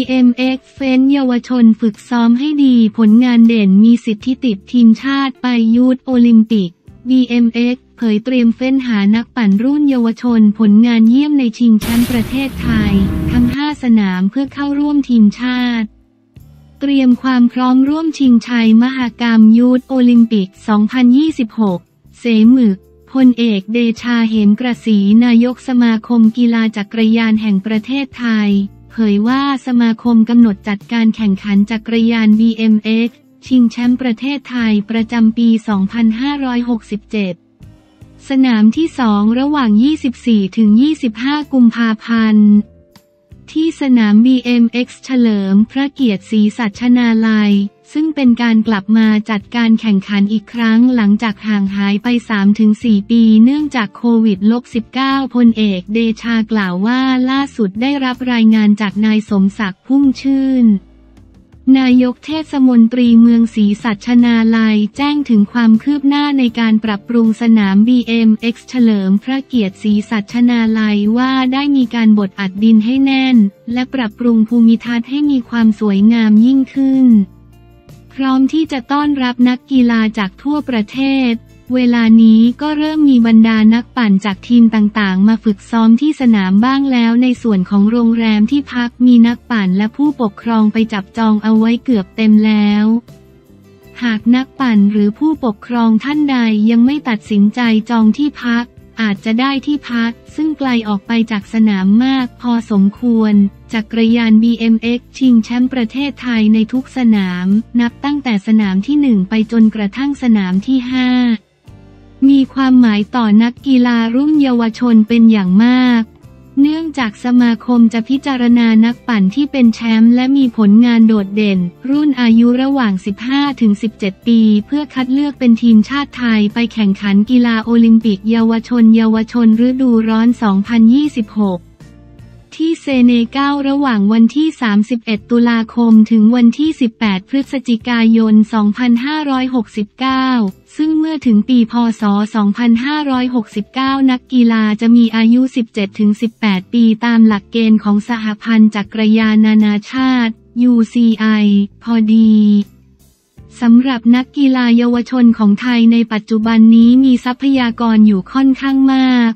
BMX เฟ้นเยาวชนฝึกซ้อมให้ดีผลงานเด่นมีสิทธิติดทีมชาติไปยูทโอลิมปิก BMX เผยเตรียมเฟ้นหานักปั่นรุ่นเยาวชนผลงานเยี่ยมในชิงแชมป์ประเทศไทย ทั้ง 5 สนามเพื่อเข้าร่วมทีมชาติ เตรียมความพร้อมร่วมชิงชัยมหากรรมยูทโอลิมปิก 2026 เสมึกพลเอกเดชาเหมกระสีนายกสมาคมกีฬาจักรยานแห่งประเทศไทย เผยว่าสมาคมกำหนดจัดการแข่งขันจักรยาน BMX ชิงแชมป์ประเทศไทยประจำปี 2567 สนามที่ 2 ระหว่าง 24-25 กุมภาพันธ์ ที่สนาม BMX เฉลิมพระเกียรติศรีสัชนาลัย ซึ่งเป็นการกลับมาจัดการแข่งขันอีกครั้งหลังจากห่างหายไป 3-4 ปีเนื่องจากโควิด -19 พลเอกเดชากล่าวว่าล่าสุดได้รับรายงานจากนายสมศักดิ์พุ่มชื่น นายกเทศมนตรีเมืองศรีสัชนาลัยแจ้งถึงความคืบหน้าในการปรับปรุงสนาม BMX เฉลิมพระเกียรติศรีสัชนาลัยว่าได้มีการบดอัดดินให้แน่น และปรับปรุงภูมิทัศน์ให้มีความสวยงามยิ่งขึ้น พร้อมที่จะต้อนรับนักกีฬาจากทั่วประเทศ เวลานี้ก็เริ่มมีบรรดานักปั่นจากทีมต่างๆ มาฝึกซ้อมที่สนามบ้างแล้วในส่วนของโรงแรมที่พักมีนักปั่นและผู้ปกครองไปจับจองเอาไว้เกือบเต็มแล้วหากนักปั่นหรือผู้ปกครองท่านใดยังไม่ตัดสินใจจองที่พัก อาจจะได้ที่พัก ซึ่งไกลออกไปจากสนามมากพอสมควร จักรยาน BMX ชิงแชมป์ประเทศไทยในทุกสนาม นับตั้งแต่สนามที่หนึ่งไปจนกระทั่งสนามที่ห้ามีความหมายต่อนักกีฬารุ่นเยาวชนเป็นอย่างมาก เนื่องจากสมาคมจะพิจารณานักปั่นที่เป็นแชมป์และมีผลงานโดดเด่น รุ่นอายุระหว่าง 15-17 ปี เพื่อคัดเลือกเป็นทีมชาติไทยไปแข่งขันกีฬาโอลิมปิกเยาวชนเยาวชนฤดูร้อน 2026 ที่เซเนกัลระหว่างวันที่ 31 ตุลาคมถึงวันที่ 18 พฤศจิกายน 2569 ซึ่งเมื่อถึงปีพศ 2569 นักกีฬาจะมีอายุ 17-18 ปีตามหลักเกณฑ์ของสหพันธ์จักรยานนานาชาติ UCI พอดีสำหรับนักกีฬาเยาวชนของไทยในปัจจุบันนี้มีทรัพยากรอยู่ค่อนข้างมาก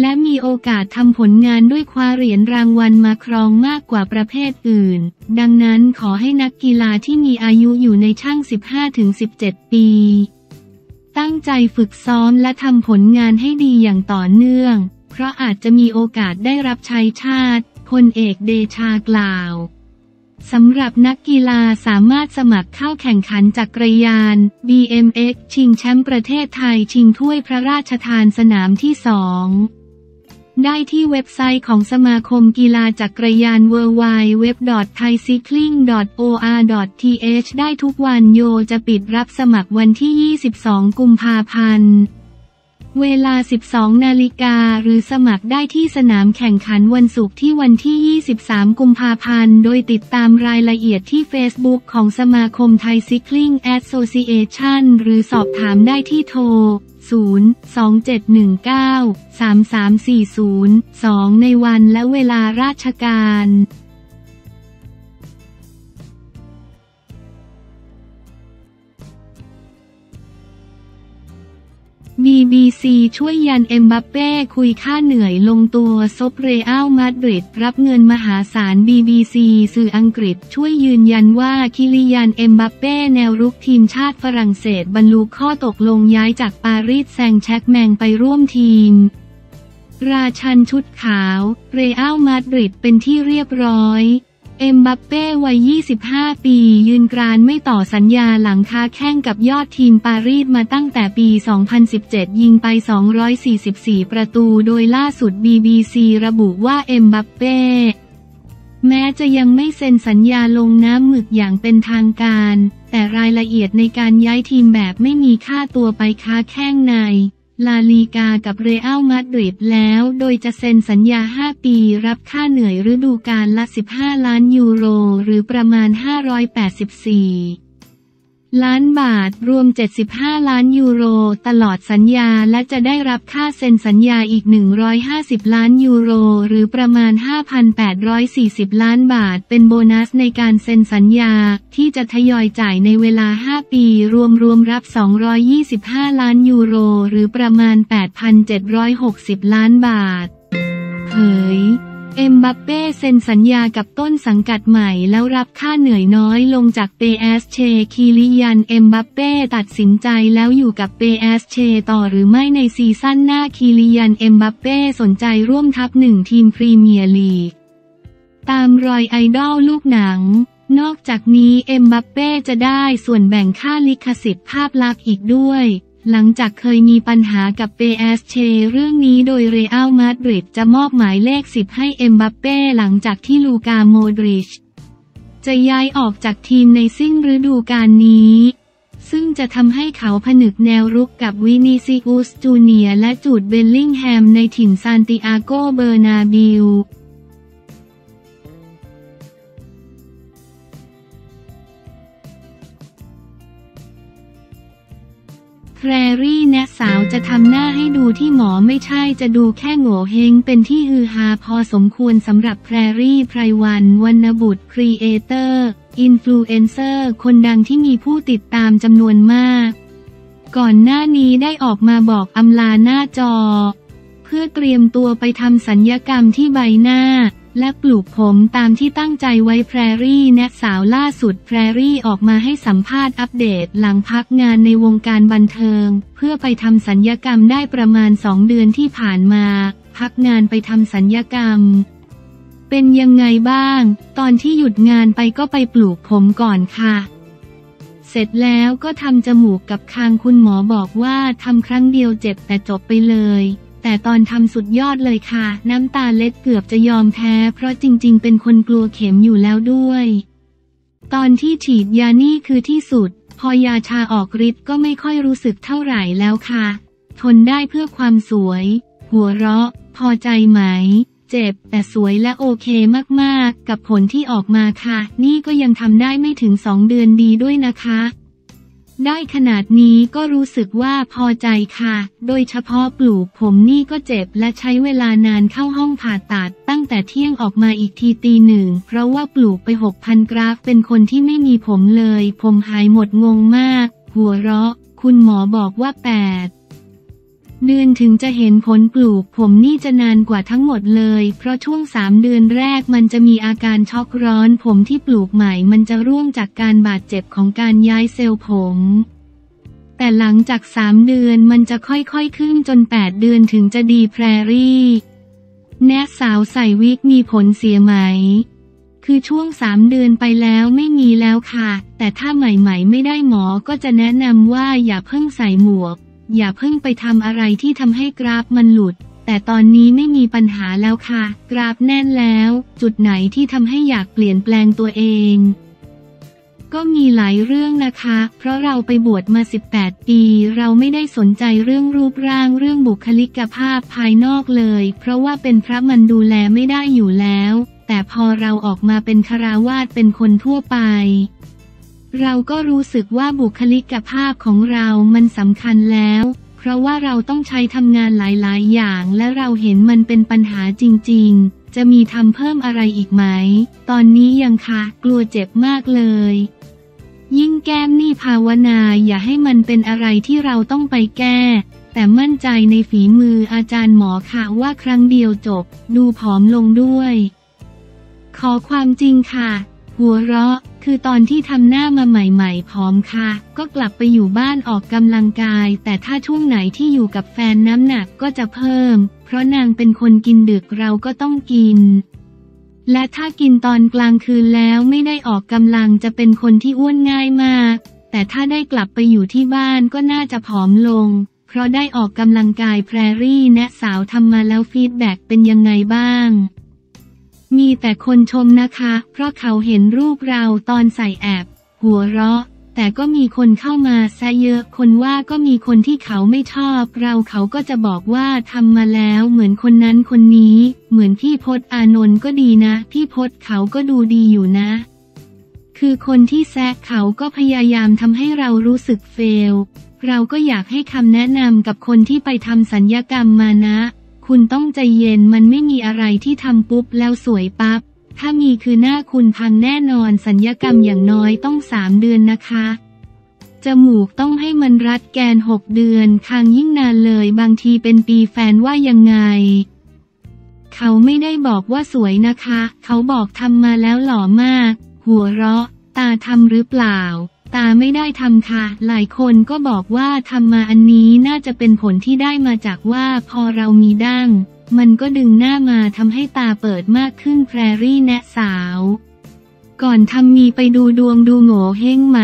และมีโอกาสทำผลงานด้วยคว้าเหรียญรางวัลมาครองมากกว่าประเภทอื่น ดังนั้นขอให้นักกีฬาที่มีอายุอยู่ในช่าง 15-17 ปี ตั้งใจฝึกซ้อมและทำผลงานให้ดีอย่างต่อเนื่อง เพราะอาจจะมีโอกาสได้รับใช้ชาติพลเอกเดชากล่าวสำหรับนักกีฬาสามารถสมัครเข้าแข่งขันจักรยาน BMX ชิงแชมป์ประเทศไทยชิงถ้วยพระราชทานสนามที่สอง ได้ที่เว็บไซต์ของสมาคมกีฬาจักรยาน w w w t h a i c y c l i n g o r th ได้ทุกวันโยจะปิดรับสมัครวันที่ 22 กุมภาพันธ์ เวลา 12 นาฬิกาหรือสมัครได้ที่สนามแข่งขันวันศุกร์ที่วันที่ 23 กุมภาพันธ์ โดยติดตามรายละเอียดที่ Facebook ของสมาคม Thai Cycling Association หรือสอบถามได้ที่โทร 027193340 2 ในวันและเวลาราชการ BBC ช่วยยันเอ็มบัปเป้คุยค่าเหนื่อยลงตัวซบเรอัลมาดริดรับเงินมหาศาล BBC สื่ออังกฤษช่วยยืนยันว่าคิลิยันเอ็มบัปเป้แนวรุกทีมชาติฝรั่งเศสบรรลุข้อตกลงย้ายจากปารีสแซงต์แชร์กแมงไปร่วมทีม ราชันชุดขาว เรอัลมาดริดเป็นที่เรียบร้อย เอ็มบัปเป้วัย 25 ปี ยืนกรานไม่ต่อสัญญาหลังค้าแข่งกับยอดทีมปารีสมาตั้งแต่ปี 2017 ยิงไป 244 ประตูโดยล่าสุด BBC ระบุว่าเอ็มบัปเป้แม้จะยังไม่เซ็นสัญญาลงน้ำหมึกอย่างเป็นทางการ แต่รายละเอียดในการย้ายทีมแบบไม่มีค่าตัวไปค้าแข่งใน ลาลีกากับเรอัลมาดริดแล้ว โดยจะเซ็นสัญญา 5 ปีรับค่าเหนื่อยฤดูกาลละ 15 ล้านยูโร หรือประมาณ 584 ล้านบาทรวม 75 ล้านยูโร ตลอดสัญญาและจะได้รับค่าเซ็นสัญญาอีก 150 ล้านยูโร หรือประมาณ 5,840 ล้านบาท เป็นโบนัสในการเซ็นสัญญา ที่จะทยอยจ่ายในเวลา 5 ปี รวมรวมรับ 225 ล้านยูโร หรือประมาณ 8,760 ล้านบาทเผย เอ็มบัปเป้เซ็นสัญญากับต้นสังกัดใหม่แล้วรับค่าเหนื่อยน้อยลงจากเปแอสเช คีลิยัน เอ็มบัปเป้ตัดสินใจแล้วอยู่กับเปแอสเช ต่อหรือไม่ในซีซั่นหน้าคีลิยัน เอ็มบัปเป้สนใจร่วมทัพหนึ่งทีมพรีเมียร์ลีก ตามรอยไอดอลลูกหนัง นอกจากนี้เอ็มบัปเป้จะได้ส่วนแบ่งค่าลิขสิทธิ์ภาพลักษณ์อีกด้วย หลังจากเคยมีปัญหากับเปแอสเชเรื่องนี้โดยเรอัลมาดริดจะมอบหมายเลข 10 ให้เอ็มบัปเป้หลังจากที่ลูกาโมดริช จะย้ายออกจากทีมในสิ้นฤดูกาลนี้ ซึ่งจะทำให้เขาผนึกแนวรุกกับวินิซิอุสจูเนียร์และจูดเบลลิงแฮมในถิ่นซานติอาโกเบร์นาเบว แพรรี่แนะสาวจะทำหน้าให้ดูที่หมอไม่ใช่จะดูแค่โหงวเฮ้งเป็นที่ฮือฮาพอสมควรสำหรับแพรรี่ไพรวันวรรณบุตรครีเอเตอร์อินฟลูเอนเซอร์คนดังที่มีผู้ติดตามจำนวนมาก ก่อนหน้านี้ได้ออกมาบอกอำลาหน้าจอ เพื่อเตรียมตัวไปทำศัลยกรรมที่ใบหน้า และปลูกผมตามที่ตั้งใจไว้แพรรี่แนะสาวล่าสุดแพรรี่ออกมาให้สัมภาษณ์อัปเดตหลังพักงานในวงการบันเทิง เพื่อไปทำสัญญกรรมได้ประมาณสองเดือนที่ผ่านมา พักงานไปทำสัญญกรรม เป็นยังไงบ้าง ตอนที่หยุดงานไปก็ไปปลูกผมก่อนค่ะ เสร็จแล้วก็ทำจมูกกับคางคุณหมอบอกว่าทำครั้งเดียวเจ็บแต่จบไปเลย แต่ตอนทำสุดยอดเลยค่ะ น้ำตาเล็ดเกือบจะยอมแพ้ เพราะจริง ๆ เป็นคนกลัวเข็มอยู่แล้วด้วย ตอนที่ฉีดยานี่คือที่สุด พอยาชาออกฤทธิ์ก็ไม่ค่อยรู้สึกเท่าไหร่แล้วค่ะ ทนได้เพื่อความสวย หัวเราะ พอใจไหม เจ็บ แต่สวยและโอเคมากๆ กับผลที่ออกมาค่ะ นี่ก็ยังทำได้ไม่ถึงสองเดือนดีด้วยนะคะ ได้ขนาดนี้ก็รู้สึกว่าพอใจค่ะ โดยเฉพาะปลูกผมนี่ก็เจ็บและใช้เวลานานเข้าห้องผ่าตัด ตั้งแต่เที่ยงออกมาอีกทีตีหนึ่ง เพราะว่าปลูกไปหกพันกราฟเป็นคนที่ไม่มีผมเลย ผมหายหมดงงมาก หัวเราะ คุณหมอบอกว่าแปด เดือนถึงจะเห็นผลปลูก ผมนี่จะนานกว่าทั้งหมดเลย เพราะช่วงสามเดือนแรกมันจะมีอาการช็อกร้อน ผมที่ปลูกใหม่มันจะร่วงจากการบาดเจ็บของการย้ายเซลล์ผม แต่หลังจากสามเดือนมันจะค่อยๆขึ้นจนแปดเดือนถึงจะดีแพรรี่แนะสาวใส่วิกมีผลเสียไหม คือช่วงสามเดือนไปแล้วไม่มีแล้วค่ะ แต่ถ้าใหม่ๆไม่ได้หมอก็จะแนะนำว่าอย่าเพิ่งใส่หมวก อย่าเพิ่งไปทำอะไรที่ทำให้กราฟมันหลุด แต่ตอนนี้ไม่มีปัญหาแล้วค่ะ กราฟแน่นแล้ว จุดไหนที่ทำให้อยากเปลี่ยนแปลงตัวเอง ก็มีหลายเรื่องนะคะ เพราะเราไปบวชมา 18 ปี เราไม่ได้สนใจเรื่องรูปร่างเรื่องบุคลิกภาพภายนอกเลย เพราะว่าเป็นพระมันดูแลไม่ได้อยู่แล้ว แต่พอเราออกมาเป็นคาราวาสเป็นคนทั่วไป เราก็รู้สึกว่าบุคลิกภาพของเรามันสำคัญแล้ว เพราะว่าเราต้องใช้ทำงานหลายๆ อย่างและเราเห็นมันเป็นปัญหาจริง ๆ จะมีทำเพิ่มอะไรอีกไหม ตอนนี้ยังคะกลัวเจ็บมากเลย ยิ่งแก้มนี่ภาวนาอย่าให้มันเป็นอะไรที่เราต้องไปแก้ แต่มั่นใจในฝีมืออาจารย์หมอค่ะว่าครั้งเดียวจบ ดูผอมลงด้วย ขอความจริงค่ะ หัวเราะ คือตอนที่ทำหน้ามาใหม่ๆพร้อมค่ะ ก็กลับไปอยู่บ้านออกกำลังกาย แต่ถ้าช่วงไหนที่อยู่กับแฟนน้ำหนักก็จะเพิ่ม เพราะนางเป็นคนกินดึกเราก็ต้องกิน และถ้ากินตอนกลางคืนแล้วไม่ได้ออกกำลังจะเป็นคนที่อ้วนง่ายมาก แต่ถ้าได้กลับไปอยู่ที่บ้านก็น่าจะผอมลง เพราะได้ออกกำลังกายแพรรี่แนะสาวทำมาแล้วฟีดแบ็กเป็นยังไงบ้าง มีแต่คนชมนะคะ เพราะเขาเห็นรูปเราตอนใส่แอปหัวเราะ แต่ก็มีคนเข้ามาซะเยอะ คนว่าก็มีคนที่เขาไม่ชอบ เราเขาก็จะบอกว่าทำมาแล้วเหมือนคนนั้นคนนี้ เหมือนพี่พชร์อานนท์ก็ดีนะ พี่พชร์เขาก็ดูดีอยู่นะ คือคนที่แซะเขาก็พยายามทำให้เรารู้สึกเฟลล เราก็อยากให้คำแนะนำกับคนที่ไปทำสัญญกรรมมานะ คุณต้องใจเย็นมันไม่มีอะไรที่ทำปุ๊บแล้วสวยปับ๊บ ถ้ามีคือหน้าคุณพังแน่นอนสัญญกรรมอย่างน้อยต้องสามเดือนนะคะ จมูกต้องให้มันรัดแกนหกเดือนคางยิ่งนานเลยบางทีเป็นปีแฟนว่ายังไง เขาไม่ได้บอกว่าสวยนะคะ เขาบอกทำมาแล้วหล่อมาก หัวเราะ ตาทำหรือเปล่า ตาไม่ได้ทำค่ะ หลายคนก็บอกว่าทำมาอันนี้น่าจะเป็นผลที่ได้มาจากว่าพอเรามีดั้ง มันก็ดึงหน้ามาทำให้ตาเปิดมากขึ้นแพรรี่แนะสาว ก่อนทำมีไปดูดวงดูโง่เฮงไหม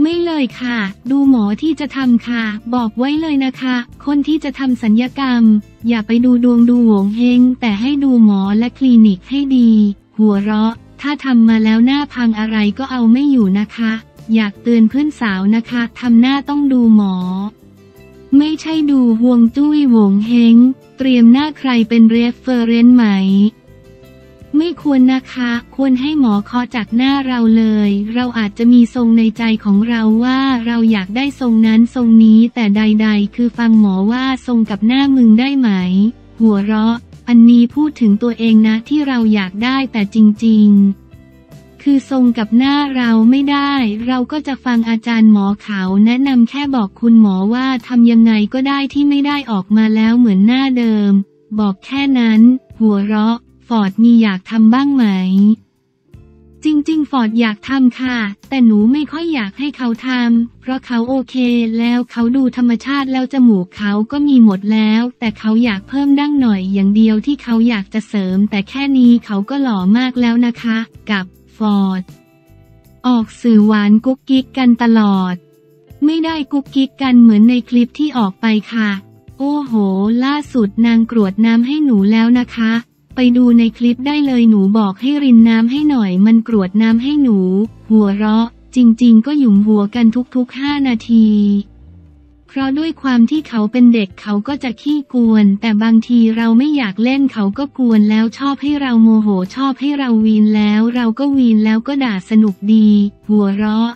ไม่เลยค่ะ ดูหมอที่จะทำค่ะ บอกไว้เลยนะคะ คนที่จะทำสัญญกรรม อย่าไปดูดวงดูโหงเฮงแต่ให้ดูหมอและคลินิกให้ดี หัวเราะ ถ้าทำมาแล้วหน้าพังอะไรก็เอาไม่อยู่นะคะ อยากเตือนเพื่อนสาวนะคะทำหน้าต้องดูหมอ ไม่ใช่ดูฮวงจุ้ยโหงวเฮ้ง เตรียมหน้าใครเป็น reference ไหม ไม่ควรนะคะ ควรให้หมอเคาะจากหน้าเราเลย เราอาจจะมีทรงในใจของเราว่าเราอยากได้ทรงนั้นทรงนี้แต่ใด ๆ คือฟังหมอว่าทรงกับหน้ามึงได้ไหม หัวเราะ อันนี้พูดถึงตัวเองนะที่เราอยากได้แต่จริง ๆ คือทรงกับหน้าเราไม่ได้ เราก็จะฟังอาจารย์หมอเขาแนะนำแค่บอกคุณหมอว่าทำยังไงก็ได้ที่ไม่ได้ออกมาแล้วเหมือนหน้าเดิม บอกแค่นั้น หัวเราะ ฟอร์ดมีอยากทำบ้างไหม จริง ๆ ฟอร์ดอยากทำค่ะ แต่หนูไม่ค่อยอยากให้เขาทำเพราะเขาโอเค แล้วเขาดูธรรมชาติแล้วจมูกเขาก็มีหมดแล้ว แต่เขาอยากเพิ่มดั้งหน่อยอย่างเดียวที่เขาอยากจะเสริม แต่แค่นี้เขาก็หล่อมากแล้วนะคะ กับ ฟอร์ด ออกสื่อหวานกุ๊กกิ๊กกันตลอด ไม่ได้กุ๊กกิ๊กกันเหมือนในคลิปที่ออกไปค่ะ โอ้โห ล่าสุดนางกรวดน้ำให้หนูแล้วนะคะ ไปดูในคลิปได้เลยหนูบอกให้รินน้ำให้หน่อย มันกรวดน้ำให้หนู หัวเราะ จริง ๆ ก็หยุมหัวกันทุกๆห้านาที เพราะด้วยความที่เขาเป็นเด็กเขาก็จะขี้กวน แต่บางทีเราไม่อยากเล่นเขาก็กวนแล้วชอบให้เราโมโหชอบให้เราวีนแล้ว เราก็วีนแล้วก็ด่าสนุกดี หัวเราะ